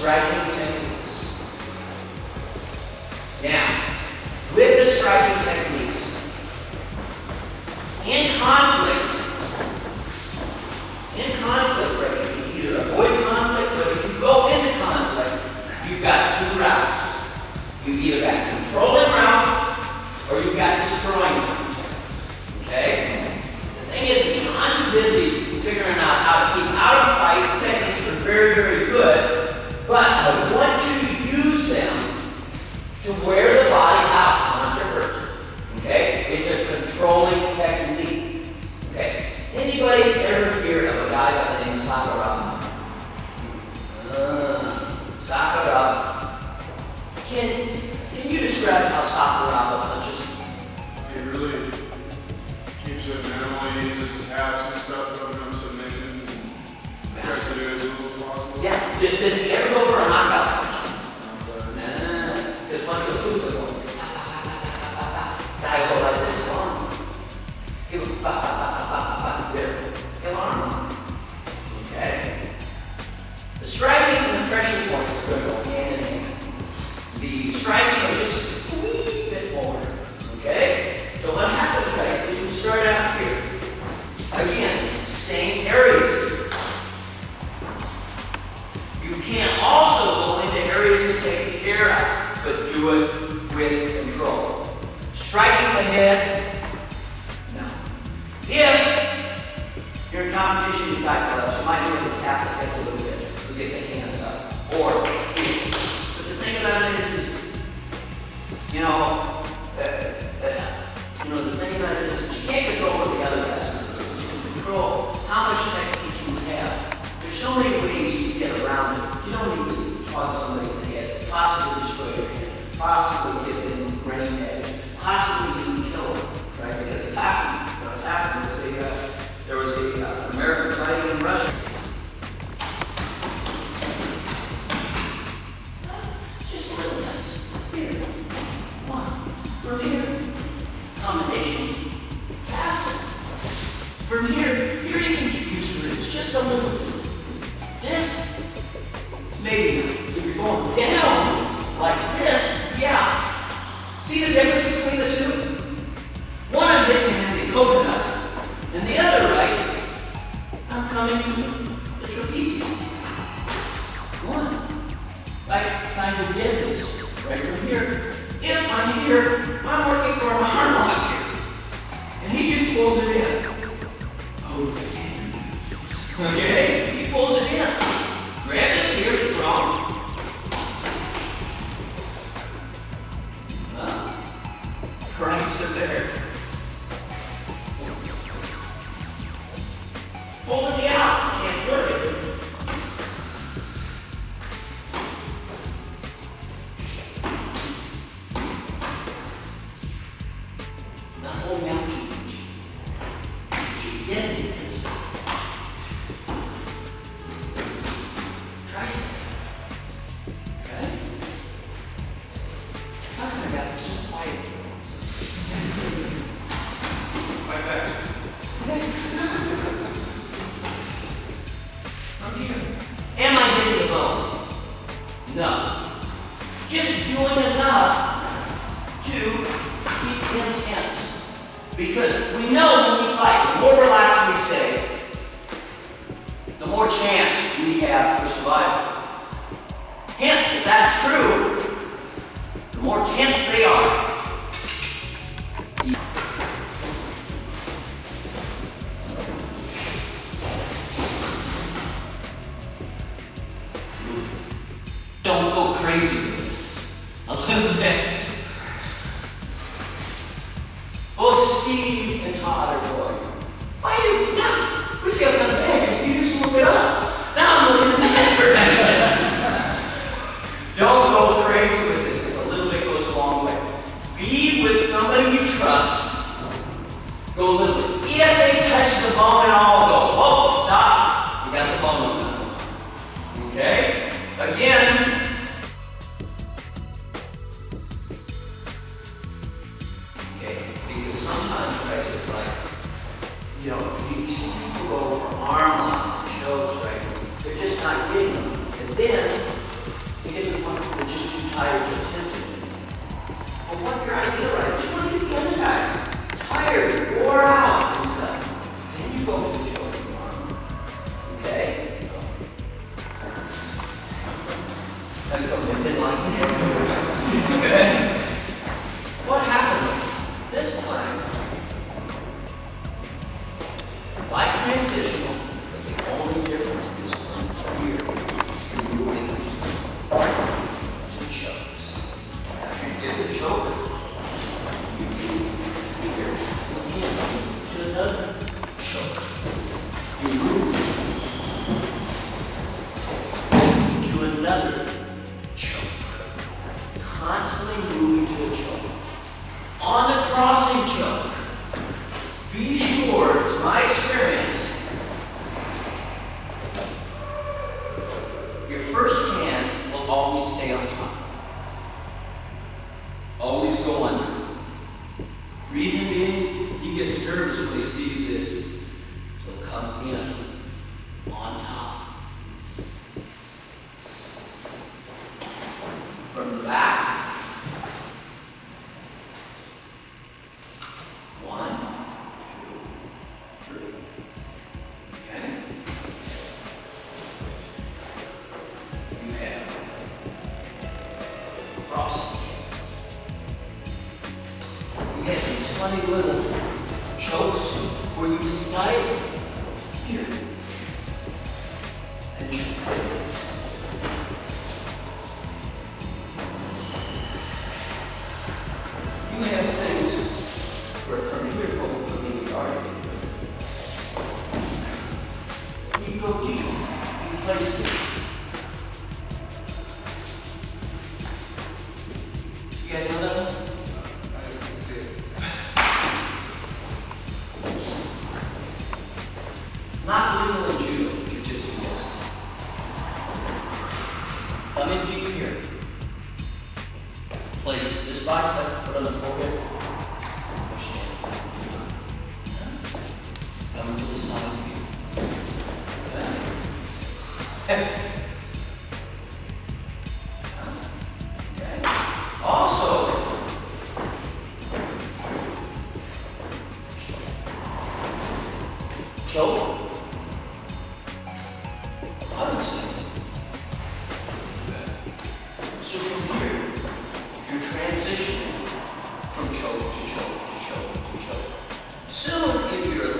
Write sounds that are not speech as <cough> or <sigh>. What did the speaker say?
striking techniques. Now, with the striking techniques, in conflict, out, but do it with control. Striking the head, no. If you're in competition, you've got gloves, you might be able to tap the head a little bit to get the hands up. Or, but the thing about it is, is you know, 하시고 difference between the two? One I'm getting in the coconut, and the other, right, I'm coming in the trapezius. One, like kind of did this, right from here. If I'm here, I'm working for a arm lock here. And he just pulls it in. Oh, it's in. Okay? He pulls it in. Grab this here strong. Uh, there. No. Just doing enough to keep him tense. Because we know when we fight, the more relaxed we stay, the more chance we have for survival. Hence, if that's true, the more tense they are, crazy with. A little <laughs> bit. Oh, Steve and Todd are going. Why do you not? We feel of bad because you just look at us. Now I'm looking in the next direction. don't go crazy with this because a little bit goes a long way. Be with somebody you trust. Go a little bit. If they touch the bone at all, sometimes, right, it's like, you know, you, you see people go for arm locks and shows, right? They're just not getting them. And then they get to the point where they're just too tired to attempt it. But what your idea, right? Just want to get the other guy tired, wore out. always going. Reason being, he gets nervous when he sees this. So come in on top. despise here. And you You have things where from here forward to the art. You go deep, you play. midview here. Place this bicep, foot on the forehead, push it. Come into the side view. Okay. So if you're